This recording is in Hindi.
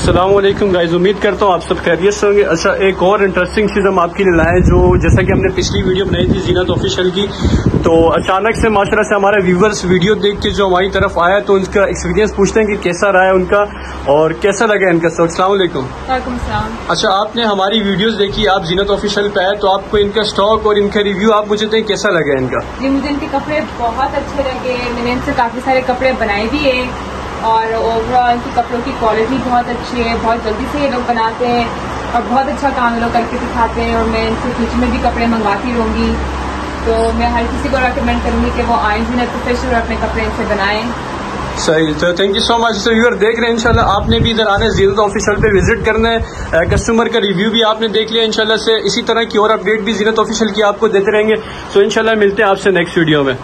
असलम गाइज़ उम्मीद करता हूँ आप सब खैरियत से होंगे। अच्छा एक और इंटरेस्टिंग चीज़ हम आपके लिए लाए जो जैसा कि हमने पिछली वीडियो बनाई थी जीनत ऑफिशियल की। तो अचानक से माशा से हमारे व्यूवर्स वीडियो देख के जो हमारी तरफ़ आया तो उनका एक्सपीरियंस पूछते हैं कि कैसा रहा है उनका और कैसा लगा इनका सर असलम अच्छा आपने हमारी वीडियोस देखी आप जीनत ऑफिशियल पे आए तो आपको इनका स्टॉक और इनका रिव्यू आप मुझे दें कैसा लगा इनका? जी मुझे इनके कपड़े बहुत अच्छे लगे। मैंने इनसे काफ़ी सारे कपड़े बनाए भी है। और ओवरऑल इनके कपड़ों की क्वालिटी बहुत अच्छी है, बहुत जल्दी से ये लोग बनाते हैं और बहुत अच्छा काम लोग करके दिखाते हैं और मैं इनसे फ्यूचर में भी कपड़े मंगवाती रहूँगी। तो मैं हर किसी को रिकमेंड करूँगी कि वो आए भी प्रोफेशनल अपने कपड़े इनसे बनाएँ। सही तो thank you so much sir viewer देख रहे हैं, इंशाल्लाह आपने भी इधर आने जीनत ऑफिशियल पे विज़िट करना है। कस्टमर का रिव्यू भी आपने देख लिया, इंशाल्लाह से इसी तरह की और अपडेट भी जीनत ऑफिशियल की आपको देते रहेंगे। सो इंशाल्लाह मिलते हैं आपसे नेक्स्ट वीडियो में।